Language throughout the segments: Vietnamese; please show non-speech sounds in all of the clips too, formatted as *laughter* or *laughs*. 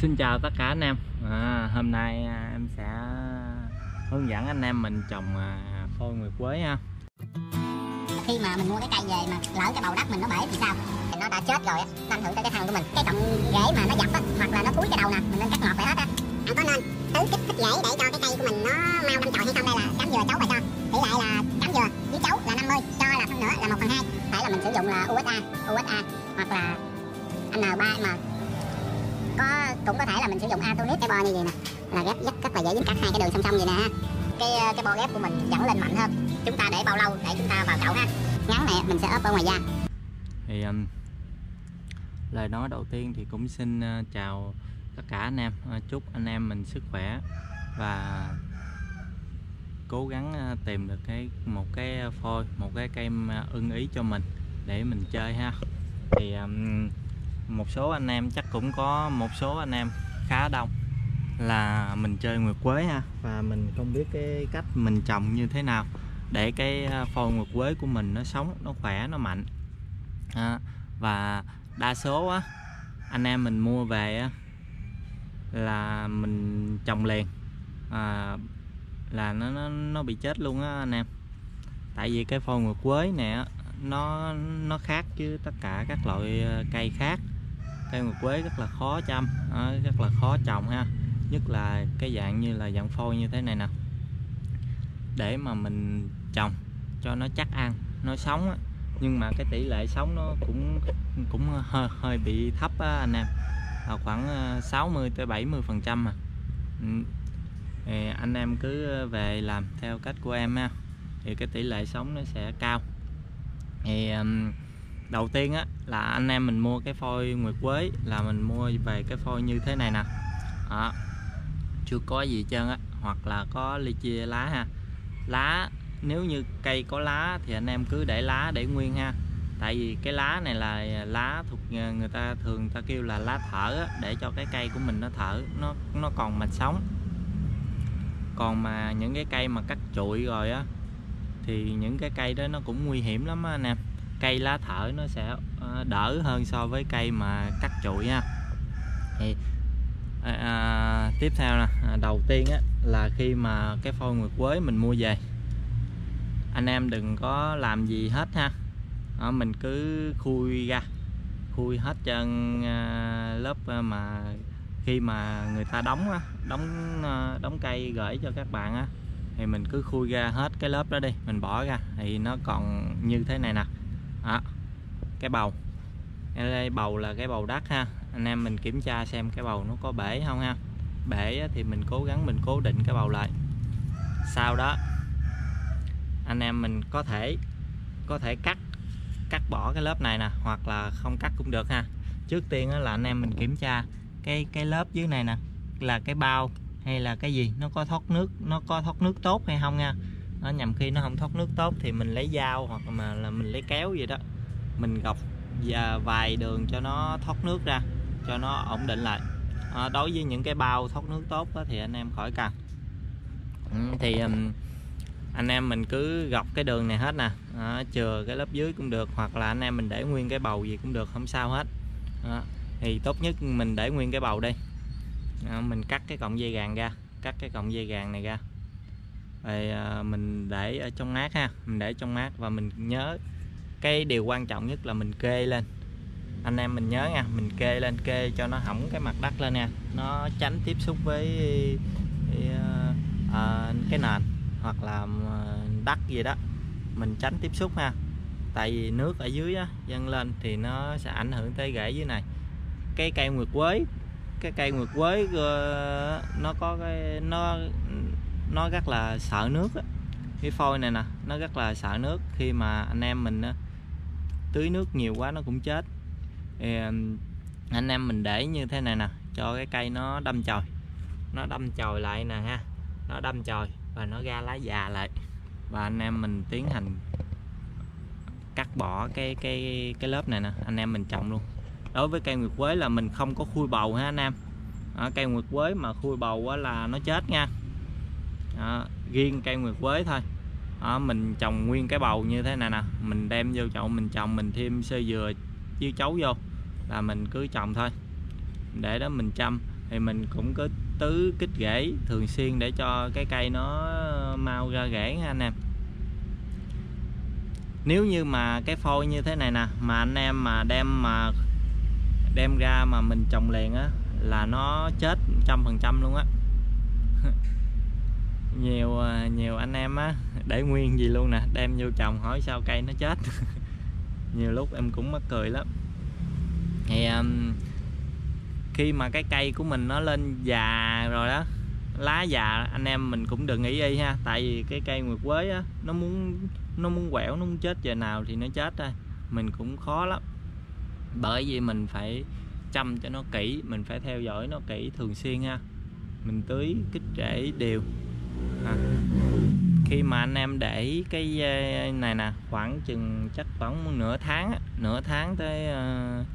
Xin chào tất cả anh em. À, Hôm nay à, em sẽ hướng dẫn anh em mình trồng à, phôi nguyệt quế ha. Khi mà mình mua cái cây về mà lỡ cái bầu đất mình nó bể thì sao? Thì nó đã chết rồi á nó ảnh hưởng tới cái thân của mình. Cái cọng rễ mà nó dập á hoặc là nó cúi cái đầu nè mình nên cắt ngọt lại hết á. Anh có nên tứ kích thích rễ để cho cái cây của mình nó mau đâm chồi hay không? Đây là cám dừa chấu và cho. Tỷ lệ là cám dừa với chấu là 50 cho là phân nửa là một phần hai. Phải là mình sử dụng là USA USA hoặc là N3M có cũng có thể là mình sử dụng Atonit cái bo như vậy nè. Là ghép rất rất là dễ dính cắt hai cái đường song song vậy nè ha. Cái ờ, cái bo ghép của mình dẫn lên mạnh hơn. Chúng ta để bao lâu để chúng ta vào chậu ha. Ngắn này mình sẽ ốp ở ngoài da. Thì um, lời nói đầu tiên thì cũng xin uh, chào tất cả anh em. Uh, Chúc anh em mình sức khỏe và cố gắng uh, tìm được cái một cái phôi một cái cây ưng ý cho mình để mình chơi ha. Thì um, một số anh em chắc cũng có một số anh em khá đông là mình chơi nguyệt quế ha. Và mình không biết cái cách mình trồng như thế nào để cái à, phôi nguyệt quế của mình nó sống nó khỏe nó mạnh. À, và đa số á anh em mình mua về á là mình trồng liền. À, là nó, nó nó bị chết luôn á anh em. Tại vì cái phôi nguyệt quế này á nó nó khác chứ tất cả các loại à, cây khác cây nguyệt quế rất là khó chăm ờ, rất là khó trồng ha. Nhất là cái dạng như là dạng phôi như thế này nè. Để mà mình trồng cho nó chắc ăn nó sống á. Nhưng mà cái tỷ lệ sống nó cũng cũng hơi, hơi bị thấp á anh em. Là khoảng ờ, 60 tới 70 phần trăm mà. Ừ. Thì anh em cứ về làm theo cách của em ha. Thì cái tỷ lệ sống nó sẽ cao. Thì um, đầu tiên á là anh em mình mua cái phôi nguyệt quế là mình mua về cái phôi như thế này nè. Đó. chưa có gì trơn á hoặc là có ly chia lá ha. Lá nếu như cây có lá thì anh em cứ để lá để nguyên ha. Tại vì cái lá này là lá thuộc ờ, người ta thường ta kêu là lá thở á, để cho cái cây của mình nó thở nó nó còn mạch sống. Còn mà những cái cây mà cắt trụi rồi á thì những cái cây đó nó cũng nguy hiểm lắm á anh em cây lá thở nó sẽ ờ, đỡ hơn so với cây mà cắt chuỗi nha. Thì à, à, tiếp theo nè à, đầu tiên á là khi mà cái phôi nguyệt quế mình mua về anh em đừng có làm gì hết ha. À, mình cứ khui ra khui hết chân à, lớp à, mà khi mà người ta đóng á, đóng à, đóng cây gửi cho các bạn á thì mình cứ khui ra hết cái lớp đó đi mình bỏ ra thì nó còn như thế này nè đó, cái bầu. Đây bầu là cái bầu đất ha. Anh em mình kiểm tra xem cái bầu nó có bể không ha. Bể thì mình cố gắng mình cố định cái bầu lại. Sau đó anh em mình có thể có thể cắt cắt bỏ cái lớp này nè hoặc là không cắt cũng được ha. Trước tiên là anh em mình kiểm tra cái cái lớp dưới này nè. Là cái bao hay là cái gì? Nó có thoát nước nó có thoát nước tốt hay không nha? Nó nhằm khi nó không thoát nước tốt thì mình lấy dao hoặc mà là mình lấy kéo gì đó. Mình gọc và vài đường cho nó thoát nước ra cho nó ổn định lại. À, đối với những cái bao thoát nước tốt đó, thì anh em khỏi cần. Ừ, thì um, anh em mình cứ gọc cái đường này hết nè. À, chừa cái lớp dưới cũng được hoặc là anh em mình để nguyên cái bầu gì cũng được không sao hết. À, thì tốt nhất mình để nguyên cái bầu đi. À, mình cắt cái cọng dây gàng ra cắt cái cọng dây gàng này ra rồi à, mình để ở trong mát ha. Mình để trong mát và mình nhớ cái điều quan trọng nhất là mình kê lên. Anh em mình nhớ nha mình kê lên kê cho nó hỏng cái mặt đất lên nha. Nó tránh tiếp xúc với cái, à, à, cái nền hoặc là à, đất gì đó. Mình tránh tiếp xúc ha. Tại vì nước ở dưới á, dâng lên thì nó sẽ ảnh hưởng tới rễ dưới này. Cái cây nguyệt quế cái cây nguyệt quế ờ, nó có cái nó nó rất là sợ nước á. cái phôi này nè nó rất là sợ nước. Khi mà anh em mình á, tưới nước nhiều quá nó cũng chết. Thì anh em mình để như thế này nè cho cái cây nó đâm chồi. Nó đâm chồi lại nè ha. Nó đâm chồi và nó ra lá già lại. Và anh em mình tiến hành cắt bỏ cái cái cái lớp này nè. Anh em mình trồng luôn. Đối với cây nguyệt quế là mình không có khui bầu ha anh em. Đó, cây nguyệt quế mà khui bầu á là nó chết nha đó, riêng cây nguyệt quế thôi. Đó, mình trồng nguyên cái bầu như thế này nè. Mình đem vô chậu mình trồng mình thêm sơ dừa chiêu chấu vô là mình cứ trồng thôi. Để đó mình chăm. Thì mình cũng cứ tứ kích rễ thường xuyên để cho cái cây nó mau ra rễ nha anh em. Nếu như mà cái phôi như thế này nè mà anh em mà đem mà đem ra mà mình trồng liền á là nó chết trăm phần trăm luôn á. *laughs* nhiều à, nhiều anh em á để nguyên gì luôn nè đem vô trồng hỏi sao cây nó chết. *laughs* Nhiều lúc em cũng mắc cười lắm. Thì um, khi mà cái cây của mình nó lên già rồi đó lá già anh em mình cũng đừng nghĩ y ha. Tại vì cái cây nguyệt quế á nó muốn nó muốn quẹo nó muốn chết giờ nào thì nó chết thôi. Mình cũng khó lắm. Bởi vì mình phải chăm cho nó kỹ mình phải theo dõi nó kỹ thường xuyên ha. Mình tưới kích rễ đều à. khi mà anh em để cái ờ, này nè khoảng chừng chắc khoảng nửa tháng nửa tháng tới ờ, uh,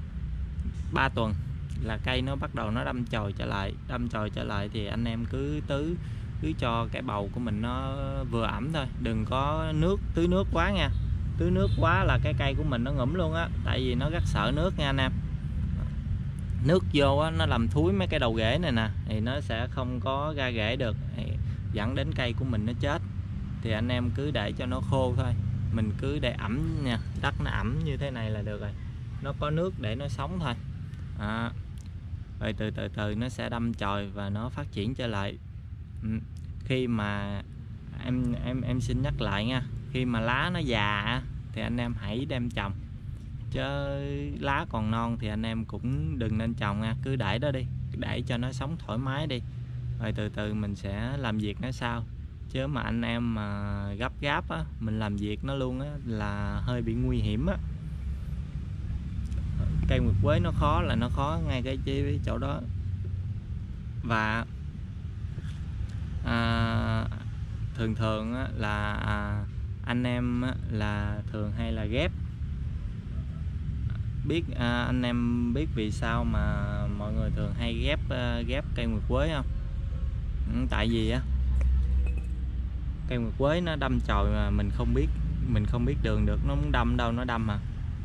3 tuần là cây nó bắt đầu nó đâm chồi trở lại đâm chồi trở lại thì anh em cứ tứ cứ cho cái bầu của mình nó vừa ẩm thôi đừng có nước tưới nước quá nha. Tưới nước quá là cái cây của mình nó ngủm luôn á tại vì nó rất sợ nước nha anh em. Nước vô á, nó làm thúi mấy cái đầu rễ này nè thì nó sẽ không có ra rễ được. Thì dẫn đến cây của mình nó chết. Thì anh em cứ để cho nó khô thôi. Mình cứ để ẩm nha đất nó ẩm như thế này là được rồi. Nó có nước để nó sống thôi. À, rồi từ từ từ nó sẽ đâm chồi và nó phát triển trở lại. Ừ. khi mà em em em xin nhắc lại nha khi mà lá nó già thì anh em hãy đem trồng. Chứ lá còn non thì anh em cũng đừng nên trồng nha cứ để đó đi để cho nó sống thoải mái đi rồi từ từ mình sẽ làm việc nó sau chứ mà anh em mà gấp gáp á mình làm việc nó luôn á là hơi bị nguy hiểm á. Cây nguyệt quế nó khó là nó khó ngay cái chỗ đó. Và à, thường thường á, là à, anh em á, là thường hay là ghép. Biết à, anh em biết vì sao mà mọi người thường hay ghép à, ghép cây nguyệt quế không? Ừ, tại vì á, cây nguyệt quế nó đâm chồi mà mình không biết, mình không biết đường được, nó muốn đâm đâu, nó đâm mà.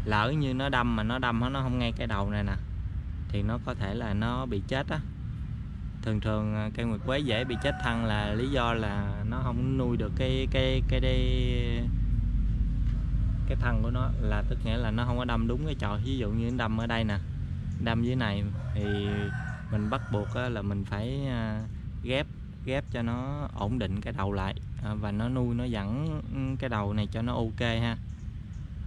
Lỡ như nó đâm mà nó đâm nó không ngay cái đầu này nè, thì nó có thể là nó bị chết á. Thường thường à, cây nguyệt quế dễ bị chết thân là lý do là nó không nuôi được cái cái cái cái cái thân của nó, là tức nghĩa là nó không có đâm đúng cái chồi. Ví dụ như nó đâm ở đây nè, đâm dưới này thì mình bắt buộc là mình phải à, ghép ghép cho nó ổn định cái đầu lại à, và nó nuôi nó dẫn cái đầu này cho nó ok ha.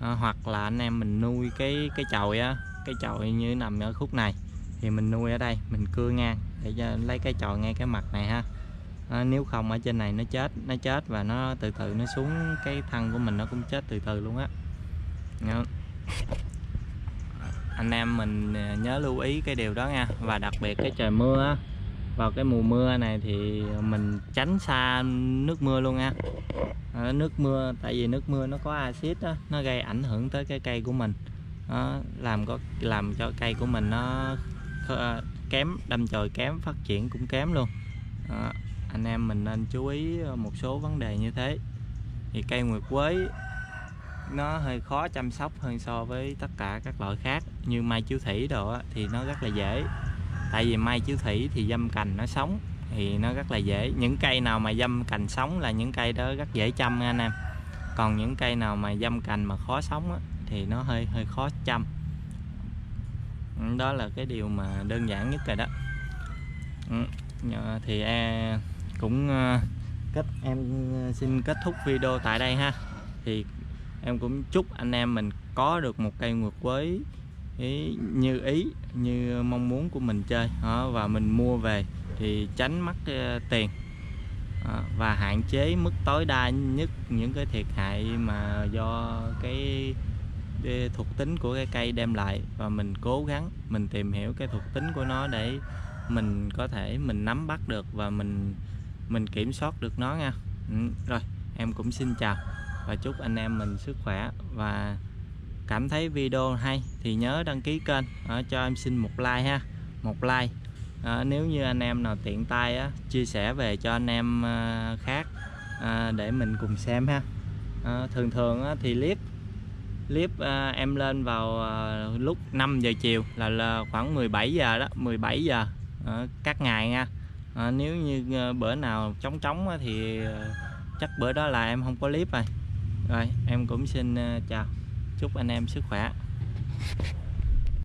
À, hoặc là anh em mình nuôi cái cái chồi á cái chồi như nằm ở khúc này thì mình nuôi ở đây mình cưa ngang để cho lấy cái chồi ngay cái mặt này ha. À, nếu không ở trên này nó chết nó chết và nó từ từ nó xuống cái thân của mình nó cũng chết từ từ luôn á. Anh em mình à, nhớ lưu ý cái điều đó nha và đặc biệt cái trời mưa vào cái mùa mưa này thì mình tránh xa nước mưa luôn nha à, ờ, nước mưa tại vì nước mưa nó có axit đó, nó gây ảnh hưởng tới cái cây của mình. Nó làm có làm cho cây của mình nó ờ, kém đâm chồi kém phát triển cũng kém luôn. Đó, anh em mình nên chú ý một số vấn đề như thế. Thì cây nguyệt quế nó hơi khó chăm sóc hơn so với tất cả các loại khác. Như mai chiếu thủy đồ thì nó rất là dễ tại vì mai chiếu thủy thì dâm cành nó sống thì nó rất là dễ. Những cây nào mà dâm cành sống là những cây đó rất dễ chăm nha anh em. Còn những cây nào mà dâm cành mà khó sống á, thì nó hơi hơi khó chăm. Đó là cái điều mà đơn giản nhất rồi đó. Ừ, thì à, cũng à, kết em à, xin kết thúc video tại đây ha. Thì em cũng chúc anh em mình có được một cây nguyệt quế ý, như ý như mong muốn của mình chơi. Đó, và mình mua về thì tránh mất uh, ờ, tiền. À, và hạn chế mức tối đa nhất những cái thiệt hại mà do cái ờ, thuộc tính của cái cây đem lại. Và mình cố gắng mình tìm hiểu cái thuộc tính của nó để mình có thể mình nắm bắt được và mình mình kiểm soát được nó nha. Ừ, rồi em cũng xin chào và chúc anh em mình sức khỏe và cảm thấy video hay thì nhớ đăng ký kênh à, cho em xin một like ha một like. À, nếu như anh em nào tiện tay á, chia sẻ về cho anh em à, khác à, để mình cùng xem ha. À, thường thường á, thì clip clip à, em lên vào à, lúc 5 giờ chiều là, là khoảng 17 giờ đó 17 giờ à, các ngày nha. À, nếu như à, bữa nào trống trống á thì à, chắc bữa đó là em không có clip rồi. Rồi em cũng xin à, chào chúc anh em sức khỏe.